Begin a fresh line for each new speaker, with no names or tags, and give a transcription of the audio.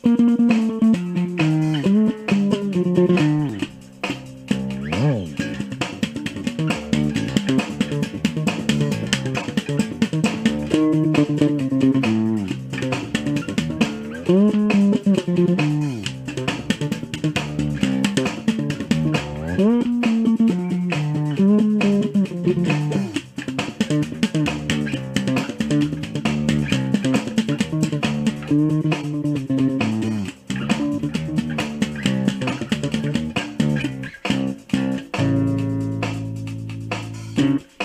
Thank mm-hmm.